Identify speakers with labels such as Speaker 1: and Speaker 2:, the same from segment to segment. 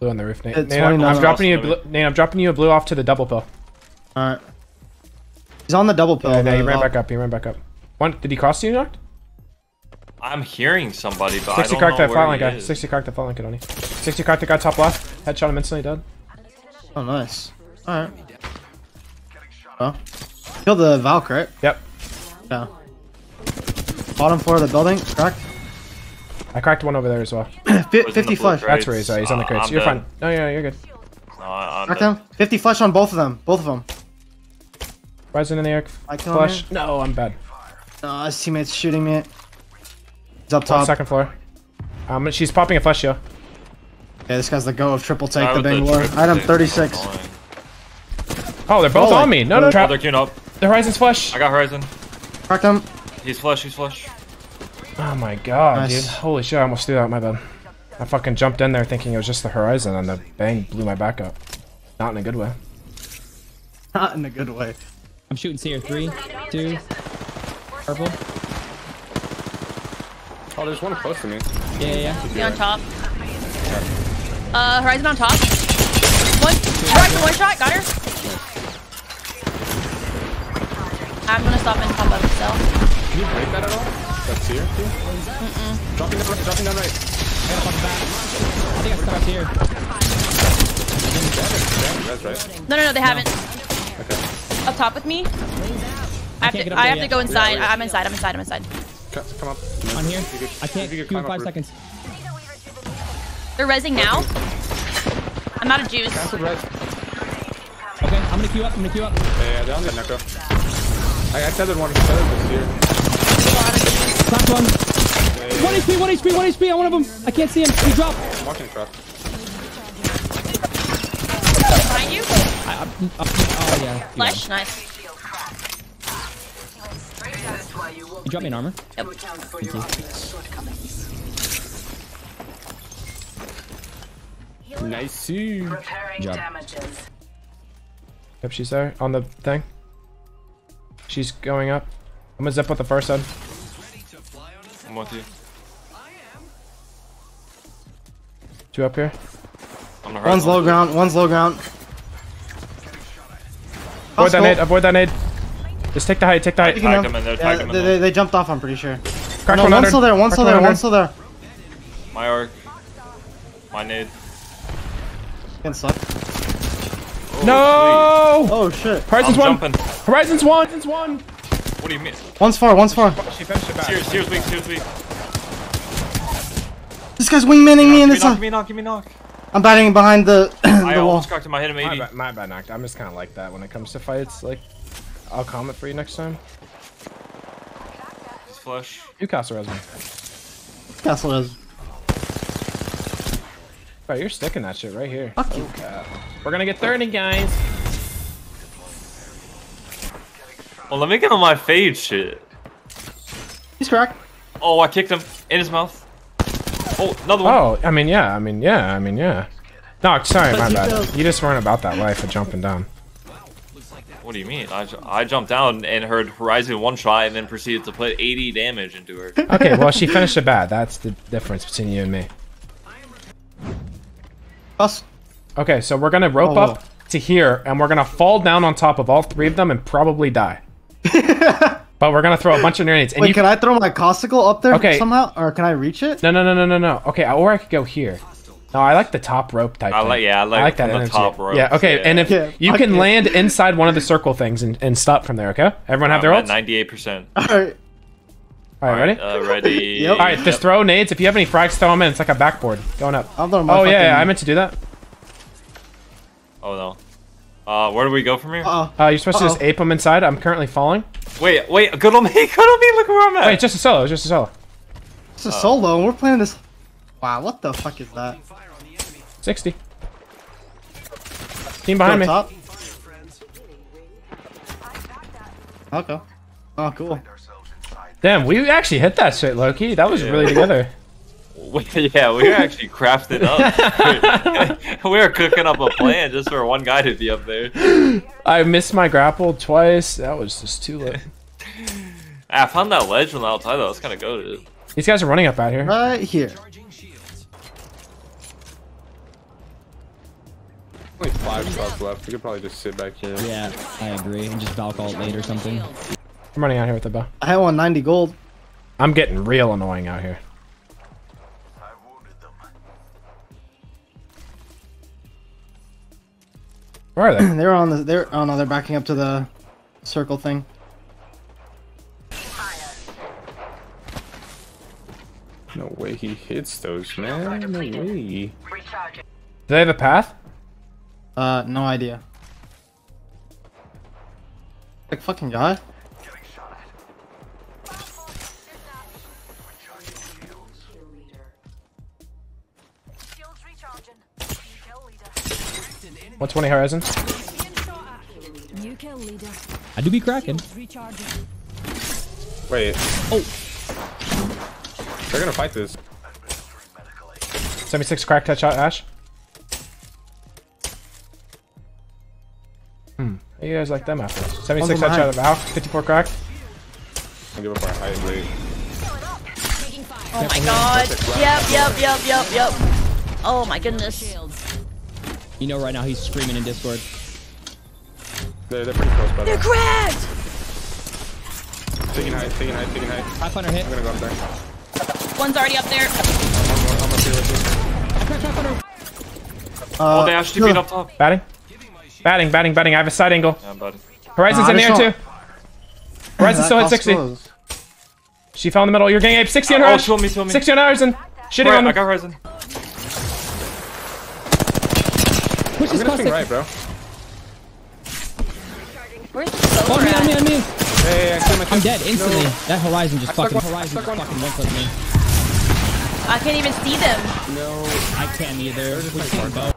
Speaker 1: Blue on the roof, Nate. Nate, I'm, I'm dropping you. a blue, Nate, I'm dropping you a blue off to the double pill.
Speaker 2: Alright. He's on the double pill.
Speaker 1: Yeah, no, he
Speaker 2: the-
Speaker 1: ran back up. He ran back up. One, did he cross you, knocked?
Speaker 3: I'm hearing somebody, but
Speaker 1: 60
Speaker 3: I don't
Speaker 1: cracked
Speaker 3: know
Speaker 1: that
Speaker 3: where
Speaker 1: flatline
Speaker 3: he
Speaker 1: guy.
Speaker 3: is.
Speaker 1: 60 cracked the flatline kid on you. 60 cracked the guy top left. Headshot him instantly dead.
Speaker 2: Oh, nice. Alright. Oh. Killed the Valk, right?
Speaker 1: Yep.
Speaker 2: Yeah. Bottom floor of the building, cracked.
Speaker 1: I cracked one over there as well.
Speaker 2: Fi- 50 flush.
Speaker 1: That's where he's at. He's on the
Speaker 3: Uh,
Speaker 1: crates.
Speaker 3: I'm
Speaker 1: You're
Speaker 3: dead.
Speaker 1: fine. No, yeah, you're good.
Speaker 3: No, I- I'm
Speaker 2: Cracked him. 50 flush on both of them. Both of them.
Speaker 1: Rising in the air.
Speaker 2: I kill
Speaker 1: Flush.
Speaker 2: him.
Speaker 1: No, I'm bad.
Speaker 2: Uh, his teammate's shooting me. He's up
Speaker 1: Top.
Speaker 2: top.
Speaker 1: Second floor. Um, she's popping a flush, shield.
Speaker 2: Okay, this guy's the go of triple take
Speaker 3: Guy
Speaker 2: the
Speaker 3: with
Speaker 2: Bangalore.
Speaker 3: triple
Speaker 2: Item
Speaker 3: take.
Speaker 2: 36.
Speaker 1: Oh, they're both
Speaker 2: Oh,
Speaker 1: on me. No, no,
Speaker 2: they're-
Speaker 3: Oh, they're queuing up.
Speaker 1: The Horizon's flush.
Speaker 3: I got Horizon.
Speaker 2: Cracked him.
Speaker 3: He's flush, he's flush.
Speaker 1: Oh my god,
Speaker 2: Nice.
Speaker 1: dude. Holy shit, I almost threw that. My bad. I fucking jumped in there thinking it was just the Horizon and the bang blew my back up. Not in a good way.
Speaker 2: Not in a good way.
Speaker 4: I'm shooting Seer. Three, two, purple.
Speaker 5: Oh, there's one close to me.
Speaker 4: Yeah, yeah, yeah.
Speaker 6: Be on top. Uh, Horizon on top. One, Horizon one shot, got her. I'm gonna stop and pop up cell.
Speaker 5: Can you break that at all? That's here, too? Dropping down right, dropping down right.
Speaker 4: I think I stuck up here.
Speaker 5: That's right.
Speaker 6: No, no, no, they haven't.
Speaker 5: Okay.
Speaker 6: Up top with me. I have
Speaker 4: can't
Speaker 6: to, I have to go inside.
Speaker 5: Yeah,
Speaker 6: I'm inside. I'm inside. I'm inside.
Speaker 5: Come come up.
Speaker 4: On here.
Speaker 5: You could-
Speaker 4: I can't.
Speaker 5: if you
Speaker 4: Give me five seconds.
Speaker 6: They're rezzing now. I'm out of juice.
Speaker 4: Okay, I'm gonna queue up. I'm gonna queue up.
Speaker 5: Yeah, yeah, they're on the Neko. I, I tethered one. Tethered was here.
Speaker 4: Cracked one. One HP. One HP. One HP on one of them. I can't see him. He dropped.
Speaker 5: I'm watching the trap.
Speaker 6: Behind you.
Speaker 4: I, I, oh yeah. You
Speaker 6: Flesh. Nice.
Speaker 4: You dropped me an armor. Yep.
Speaker 5: Nice.
Speaker 7: Repairing
Speaker 4: job.
Speaker 7: damages.
Speaker 1: Yep, she's there on the thing. She's going up. I'm gonna zip with the first side.
Speaker 3: I'm with you.
Speaker 1: Two up here.
Speaker 3: I'm the
Speaker 2: One's
Speaker 3: Horizon.
Speaker 2: low ground. One's low ground.
Speaker 1: Avoid that nade. Avoid that nade. Just take the height. Take the height.
Speaker 2: Taking
Speaker 3: Tagged
Speaker 2: them.
Speaker 3: him in there,
Speaker 2: Yeah,
Speaker 3: tagged him in
Speaker 2: they,
Speaker 3: there.
Speaker 2: they, they jumped off, I'm pretty sure.
Speaker 1: Crack
Speaker 2: no,
Speaker 1: 100.
Speaker 2: one's still there. One's still there. One's still there.
Speaker 3: My arc. My nade.
Speaker 2: Can suck.
Speaker 3: Oh,
Speaker 1: No!
Speaker 2: Oh shit.
Speaker 1: Horizon's
Speaker 3: I'm
Speaker 1: one.
Speaker 3: jumping.
Speaker 1: Horizon's one. Horizon's one.
Speaker 3: What do you mean?
Speaker 2: One's far. One's far.
Speaker 1: She finished it back.
Speaker 3: Seer's, Seer's weak, Seer's weak.
Speaker 2: This guy's wingmanning me in this.
Speaker 3: knock, give me knock, give me knock.
Speaker 2: I'm batting behind the
Speaker 3: I
Speaker 2: the wall.
Speaker 3: almost cracked him. I hit him
Speaker 1: My
Speaker 3: 80.
Speaker 1: bad, my bad, knocked. I'm just kind of like that when it comes to fights. Like, I'll comment for you next time.
Speaker 3: He's flush.
Speaker 1: You castle a resume.
Speaker 2: Castle is.
Speaker 1: Bro, you're sticking that shit right here.
Speaker 2: Fuck you.
Speaker 1: We're gonna get 30, guys.
Speaker 3: Well, let me get on my fade shit.
Speaker 2: He's cracked.
Speaker 3: Oh, I kicked him in his mouth. Oh, another one.
Speaker 1: Oh, I mean, yeah. I mean, yeah. I mean, yeah. No, sorry, my
Speaker 2: But you
Speaker 1: bad. You just weren't about that life of jumping down.
Speaker 3: What do you mean? I, I jumped down and heard Horizon one shot and then proceeded to put 80 damage into her.
Speaker 1: Okay, well, she finished it bad. That's the difference between you and me.
Speaker 2: Us.
Speaker 1: Okay, so we're gonna rope
Speaker 2: Oh,
Speaker 1: up to here, and we're gonna fall down on top of all three of them and probably die. But we're gonna throw a bunch of grenades. And
Speaker 2: Wait,
Speaker 1: you
Speaker 2: can I throw my costicle up there
Speaker 1: Okay.
Speaker 2: somehow, or can I reach it?
Speaker 1: No, no, no, no, no, no. Okay, or I could go here. No, I like the top rope type.
Speaker 3: I
Speaker 1: thing.
Speaker 3: like- yeah, I like
Speaker 1: that
Speaker 3: from the
Speaker 1: energy.
Speaker 3: top ropes,
Speaker 1: Yeah, okay,
Speaker 3: yeah.
Speaker 1: and if
Speaker 2: Yeah,
Speaker 1: you
Speaker 2: fuck
Speaker 1: can
Speaker 2: it.
Speaker 1: land inside one of the circle things and, and stop from there, okay? Everyone have their
Speaker 3: I'm
Speaker 1: ults.
Speaker 3: 98%.
Speaker 2: All right.
Speaker 1: All right, ready?
Speaker 3: Uh, ready.
Speaker 2: Yep.
Speaker 1: All right, just throw nades. If you have any frags, throw them in. It's like a backboard going up.
Speaker 2: I'll my
Speaker 1: Oh yeah, yeah, I meant to do that.
Speaker 3: Oh no. Uh, where do we go from here?
Speaker 2: Uh-oh.
Speaker 1: Uh, you're supposed to just ape him inside. I'm currently falling.
Speaker 3: Wait, wait, good on me, good on me, look where I'm at.
Speaker 1: Wait, just a solo, just a solo.
Speaker 2: It's a solo, and we're playing this. Wow, what the fuck is that?
Speaker 1: 60. Team behind me.
Speaker 2: Go top. Okay. Oh, cool.
Speaker 1: Damn, we actually hit that shit, Loki. That was really together.
Speaker 3: We- yeah, we were actually crafting up. we were cooking up a plan just for one guy to be up there.
Speaker 1: I missed my grapple twice. That was just too late.
Speaker 3: I found that ledge on the outside though. It's kind of goaded.
Speaker 1: These guys are running up out here.
Speaker 2: Right here.
Speaker 5: Only five shots left. We could probably just sit back here.
Speaker 4: Yeah, I agree. And just Valk ult late or something.
Speaker 1: I'm running out here with the bow.
Speaker 2: I had 190 gold.
Speaker 1: I'm getting real annoying out here. Where are they?
Speaker 2: They're on the. They're. Oh no, they're backing up to the circle thing.
Speaker 5: No way he hits those, man. No way.
Speaker 1: Do they have a path?
Speaker 2: Uh, no idea. Like fucking guy.
Speaker 1: 120 horizon.
Speaker 7: New kill leader.
Speaker 4: I do be cracking.
Speaker 7: Recharging.
Speaker 5: Wait,
Speaker 4: Oh,
Speaker 5: they're gonna fight this.
Speaker 1: 76 cracked headshot, Ash. Hmm. How you guys like them after 76
Speaker 2: One's on
Speaker 1: headshot of Val. 54 cracked.
Speaker 5: I'll give up our height rate.
Speaker 6: Oh my god. Yep, yep, yep, yep, yep. Oh my goodness.
Speaker 4: You know right now he's screaming in Discord.
Speaker 5: They're, they're pretty close, by the
Speaker 6: They're
Speaker 5: way.
Speaker 6: cracked!
Speaker 5: Taking height, taking height, taking height.
Speaker 4: 500 hit.
Speaker 5: I'm gonna go up there.
Speaker 6: One's already up there.
Speaker 5: I'm up here with you.
Speaker 2: Uh,
Speaker 3: Oh, they actually beat up top.
Speaker 1: Batting. Batting, batting, batting. I have a side angle.
Speaker 3: Yeah, buddy.
Speaker 1: Horizon's
Speaker 2: Nah,
Speaker 1: in
Speaker 2: I
Speaker 1: the air too. Horizon still hit 60.
Speaker 2: Close.
Speaker 1: She fell in the middle. You're getting ape. 60 on
Speaker 3: Oh,
Speaker 1: Horizon.
Speaker 3: show me, show me.
Speaker 1: 60 on Horizon. Shitting
Speaker 3: Right,
Speaker 1: on
Speaker 3: I
Speaker 1: them.
Speaker 3: got Horizon.
Speaker 4: Push this
Speaker 5: I'm gonna swing
Speaker 4: caustic.
Speaker 5: right, bro.
Speaker 6: Where's the
Speaker 4: Oh, me, on me, on me.
Speaker 5: Hey, I killed my
Speaker 4: I'm dead instantly. That Horizon just
Speaker 5: stuck
Speaker 4: fucking
Speaker 5: one-
Speaker 4: Horizon just fucking one clipped me.
Speaker 6: I can't even see them.
Speaker 5: No.
Speaker 4: I can't either. We can't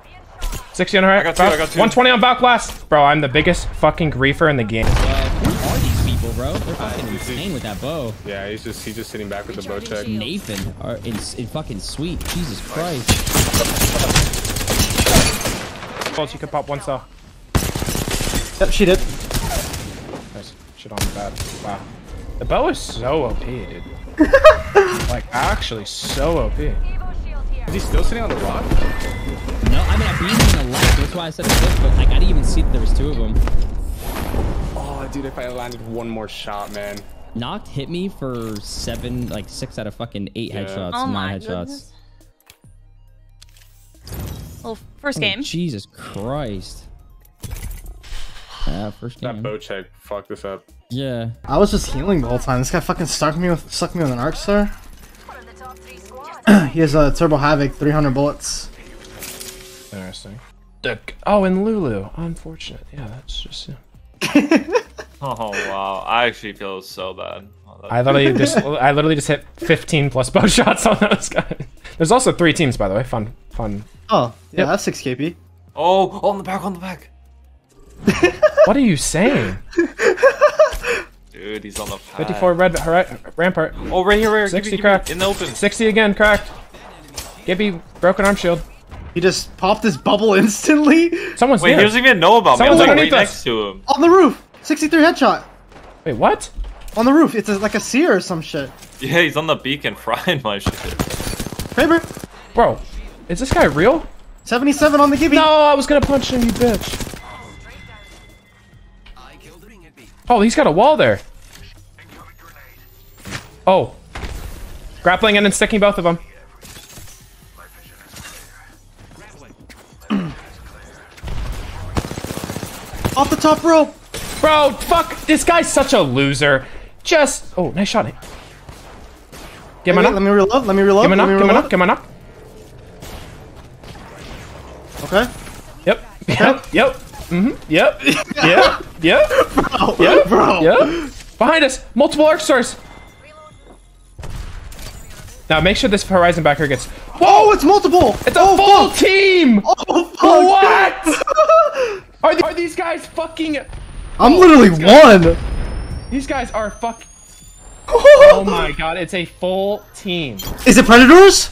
Speaker 1: 60 on her.
Speaker 3: I got two, I got two.
Speaker 1: 120 on Valk last. Bro, I'm the biggest fucking griefer in the game.
Speaker 4: Uh, who are these people, bro? They're fucking insane with that bow.
Speaker 5: Yeah, he's just he's just sitting back with the Bocek.
Speaker 4: Nathan are in, in fucking sweet. Jesus Christ.
Speaker 1: Bolts, you could pop one cell.
Speaker 2: Yep, she did.
Speaker 1: Nice. Shit on the bad. Wow. The bow is so OP, dude. like, actually so OP.
Speaker 7: Evo shield here.
Speaker 5: Is he still sitting on the rock?
Speaker 4: No, I mean I beat him in the left. That's why I said this, but like I didn't even see that there was two of them.
Speaker 5: Oh, dude, if I landed one more shot, man.
Speaker 4: Knocked hit me for seven, like six out of fucking eight
Speaker 5: Yeah.
Speaker 4: headshots,
Speaker 6: Oh my
Speaker 4: nine headshots.
Speaker 6: goodness. Well, first
Speaker 4: Oh,
Speaker 6: game.
Speaker 4: Jesus Christ. Yeah, first
Speaker 5: That
Speaker 4: game.
Speaker 5: Bocek fucked us up.
Speaker 4: Yeah.
Speaker 2: I was just healing the whole time. This guy fucking stuck me with stuck me with an arc star.
Speaker 7: One of the top three squads.
Speaker 2: He has a turbo havoc, 300 bullets.
Speaker 1: Interesting. The, oh, and Lulu. Unfortunate. Yeah, that's just. Yeah.
Speaker 3: Oh wow, I actually feel so bad. Oh, that-
Speaker 1: I literally just I literally just hit 15 plus bow shots on those guys. There's also three teams, by the way. Fun, fun.
Speaker 2: Oh, yeah,
Speaker 1: Yep.
Speaker 2: that's 6 KP.
Speaker 3: Oh, oh, on the back, on the back.
Speaker 1: What are you saying?
Speaker 3: Dude, he's on the pad.
Speaker 1: 54 red hori- rampart.
Speaker 3: Oh, right here, right here.
Speaker 1: 60
Speaker 3: give me, give me,
Speaker 1: cracked.
Speaker 3: in the open.
Speaker 1: 60 again, cracked. Gibby, broken arm shield.
Speaker 2: He just popped his bubble instantly
Speaker 1: Someone's
Speaker 3: Wait,
Speaker 1: near.
Speaker 3: he doesn't even know about me. I
Speaker 1: Someone's
Speaker 3: was like right
Speaker 1: us.
Speaker 3: next to him.
Speaker 2: on the roof. 63 headshot
Speaker 1: Wait, what?
Speaker 2: On the roof. It's a, like a seer or some shit.
Speaker 3: Yeah, he's on the beacon frying my shit.
Speaker 2: Faber,
Speaker 1: Bro, is this guy real?
Speaker 2: 77 on the Gibby.
Speaker 1: No, I was gonna punch him, you bitch. Oh, he's got a wall there. Oh. Grappling and then sticking both of them.
Speaker 2: Off the top rope.
Speaker 1: Bro, fuck. This guy's such a loser. Just. Oh, nice shot. Get
Speaker 2: Okay,
Speaker 1: up.
Speaker 2: let me reload. Let me reload.
Speaker 1: Get up.
Speaker 2: me
Speaker 1: Get
Speaker 2: reload.
Speaker 1: up. Get him up.
Speaker 2: Okay.
Speaker 1: Yep. Yep. Yep. Mm-hmm. Yep. Yep. Yep.
Speaker 2: Oh,
Speaker 1: Yep.
Speaker 2: bro.
Speaker 1: Yep. Behind us. Multiple arc stars. Now make sure this horizon backer gets.
Speaker 2: Oh, it's multiple.
Speaker 1: It's a
Speaker 2: oh,
Speaker 1: full
Speaker 2: fuck.
Speaker 1: team.
Speaker 2: Oh, fuck.
Speaker 1: What? Are, the- are these guys fucking?
Speaker 2: I'm literally one.
Speaker 1: These guys are fuck. Oh my god! It's a full team.
Speaker 2: Is it Predators?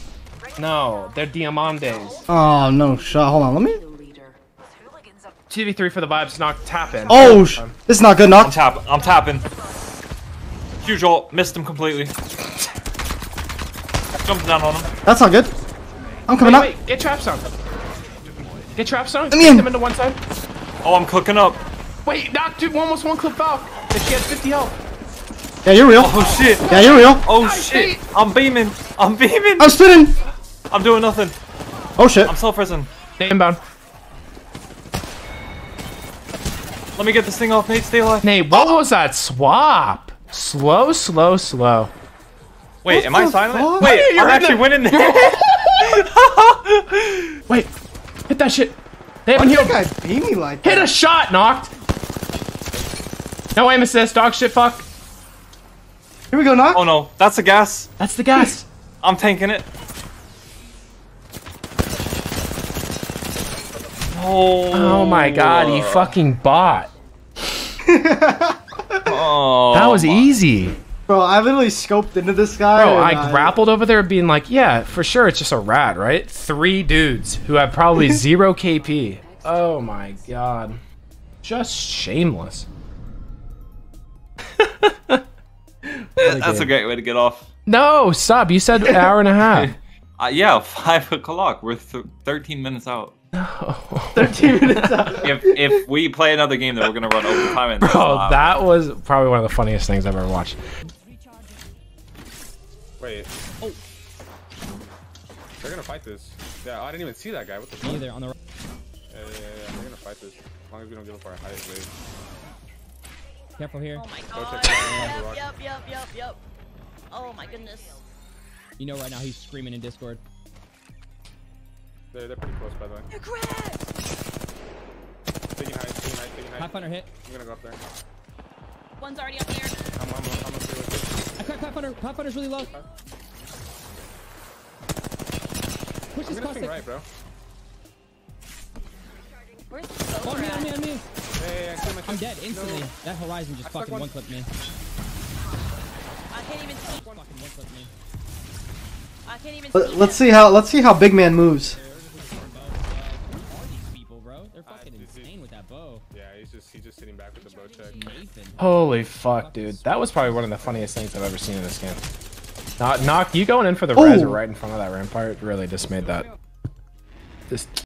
Speaker 1: No, they're Diamantes.
Speaker 2: Oh, no shot. Hold on. Let me.
Speaker 7: Hooligans up.
Speaker 1: Two v three for the vibes. Knock tap in.
Speaker 2: Oh, sh- this is not good.
Speaker 3: I'm tap. I'm tapping. Huge ult. Missed him completely. Jumped down on him.
Speaker 2: That's not good. I'm coming
Speaker 1: Wait,
Speaker 2: up.
Speaker 1: wait, get traps on. Get traps zone.
Speaker 2: Let me
Speaker 1: Take
Speaker 2: in.
Speaker 1: them into one side.
Speaker 3: Oh, I'm cooking up.
Speaker 1: Wait, knock dude, almost one clip out. If she has 50 health.
Speaker 2: Yeah, you're real.
Speaker 3: Oh shit.
Speaker 2: Yeah, you're real.
Speaker 3: Oh shit. I'm beaming. I'm beaming.
Speaker 2: I'm spinning.
Speaker 3: I'm doing nothing.
Speaker 2: Oh shit.
Speaker 3: I'm self-pressing.
Speaker 1: Inbound.
Speaker 3: Let me get this thing off, Nate. Stay alive.
Speaker 1: Nate, what was that swap? Slow, slow, slow.
Speaker 3: Wait, am I silent?
Speaker 2: fuck?
Speaker 3: Wait,
Speaker 1: You're
Speaker 3: I'm actually
Speaker 1: the-
Speaker 3: winning this.
Speaker 1: Wait, hit that shit. They
Speaker 2: Why
Speaker 1: haven't
Speaker 2: did
Speaker 1: healed.
Speaker 2: that guy beat me like
Speaker 1: Hit
Speaker 2: that?
Speaker 1: a shot, knocked. No aim assist, dog shit, fuck.
Speaker 2: Here we go, knock.
Speaker 3: oh no, that's the gas.
Speaker 1: That's the gas.
Speaker 3: I'm tanking it. Oh,
Speaker 1: Oh my god, you oh. fucking bot.
Speaker 3: Oh,
Speaker 1: That was easy.
Speaker 2: Bro, I literally scoped into this guy.
Speaker 1: Bro,
Speaker 2: and
Speaker 1: I grappled over there being like, yeah, for sure it's just a rat, right? Three dudes who have probably zero KP. Oh my god. Just shameless.
Speaker 3: That's a great way to get off.
Speaker 1: No, sub, you said an hour and a half.
Speaker 3: Uh, yeah, five o'clock. We're th- 13 minutes out. No.
Speaker 2: 13 minutes out.
Speaker 3: If if we play another game, then we're gonna run overtime. And
Speaker 1: Bro, that was probably one of the funniest things I've ever watched.
Speaker 5: Wait. Oh. They're gonna fight this. Yeah, I didn't even see that guy. What the fuck?
Speaker 4: Either on the right.
Speaker 5: Yeah, yeah, yeah, yeah. They're gonna fight this. As long as we don't give up our highest rate.
Speaker 4: Careful here.
Speaker 6: Oh my god. Yep, yep, yep, yep, yep. Oh my goodness.
Speaker 4: You know right now he's screaming in Discord.
Speaker 5: They're, they're pretty close, by the way.
Speaker 6: You're correct.
Speaker 5: Taking height, taking height, taking height.
Speaker 4: Pathfinder hit.
Speaker 5: I'm gonna go up there.
Speaker 6: One's already up there.
Speaker 5: I'm, I'm, I'm up there with
Speaker 4: I cracked Pathfinder. Pathfinder's really low. Push this
Speaker 5: I'm gonna swing
Speaker 4: caustic.
Speaker 5: right, bro.
Speaker 4: I'm dead instantly. That horizon just
Speaker 5: I
Speaker 4: fucking
Speaker 5: one.
Speaker 4: one clipped me.
Speaker 6: I can't even see.
Speaker 4: Fucking one clipped me.
Speaker 6: I can't even
Speaker 2: Let,
Speaker 6: see.
Speaker 2: let's see how let's see how big man moves.
Speaker 4: Who are these people, bro? They're uh, fucking
Speaker 5: this is-
Speaker 4: insane with that bow.
Speaker 5: Yeah, he's just he's just sitting back with the Bocek.
Speaker 4: Nathan.
Speaker 1: Holy fuck, dude. That was probably one of the funniest things I've ever seen in this game. Knock, knock you going in for the
Speaker 2: Oh.
Speaker 1: res right in front of that rampart really just made that. Just